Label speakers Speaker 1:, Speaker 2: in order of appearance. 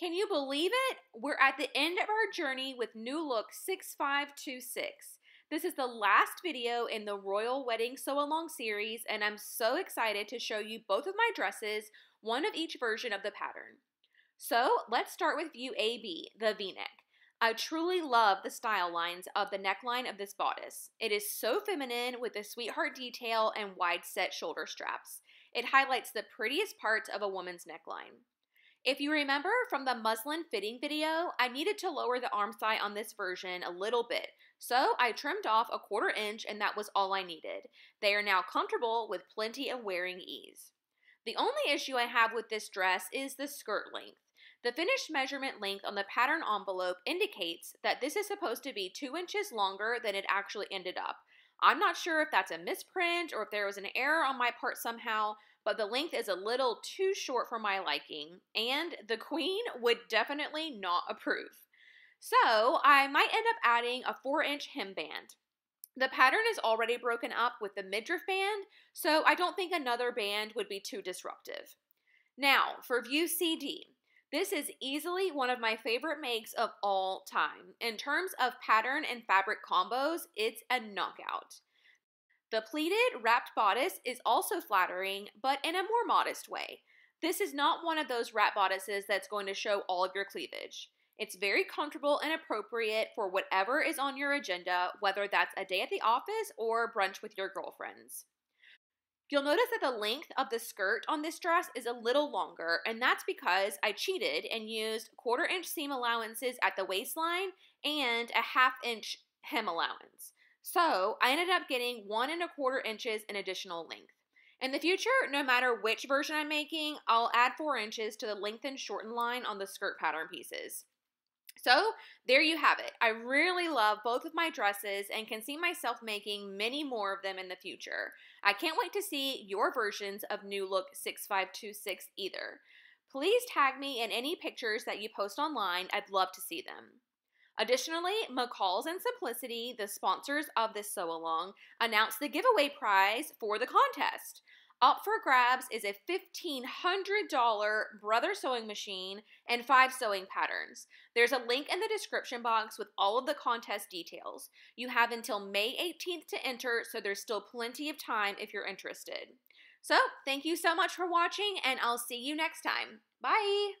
Speaker 1: Can you believe it? We're at the end of our journey with New Look 6526. This is the last video in the Royal Wedding Sew Along series, and I'm so excited to show you both of my dresses, one of each version of the pattern. So let's start with view AB, the v-neck. I truly love the style lines of the neckline of this bodice. It is so feminine with the sweetheart detail and wide set shoulder straps. It highlights the prettiest parts of a woman's neckline. If you remember from the muslin fitting video, I needed to lower the arm side on this version a little bit, so I trimmed off a quarter inch and that was all I needed. They are now comfortable with plenty of wearing ease. The only issue I have with this dress is the skirt length. The finished measurement length on the pattern envelope indicates that this is supposed to be 2 inches longer than it actually ended up. I'm not sure if that's a misprint or if there was an error on my part somehow, but the length is a little too short for my liking, and the queen would definitely not approve. So I might end up adding a 4 inch hem band. The pattern is already broken up with the midriff band, so I don't think another band would be too disruptive. Now, for view CD. This is easily one of my favorite makes of all time. In terms of pattern and fabric combos, it's a knockout. The pleated wrapped bodice is also flattering, but in a more modest way. This is not one of those wrap bodices that's going to show all of your cleavage. It's very comfortable and appropriate for whatever is on your agenda, whether that's a day at the office or brunch with your girlfriends. You'll notice that the length of the skirt on this dress is a little longer, and that's because I cheated and used quarter inch seam allowances at the waistline and a half inch hem allowance. So I ended up getting one and a quarter inches in additional length. In the future, no matter which version I'm making, I'll add four inches to the lengthen shorten line on the skirt pattern pieces. So there you have it. I really love both of my dresses and can see myself making many more of them in the future. I can't wait to see your versions of New Look 6526 either. Please tag me in any pictures that you post online. I'd love to see them. Additionally, McCall's and Simplicity, the sponsors of this sew along, announced the giveaway prize for the contest. Up for grabs is a $1,500 Brother sewing machine and five sewing patterns. There's a link in the description box with all of the contest details. You have until May 18th to enter, so there's still plenty of time if you're interested. So, thank you so much for watching, and I'll see you next time. Bye!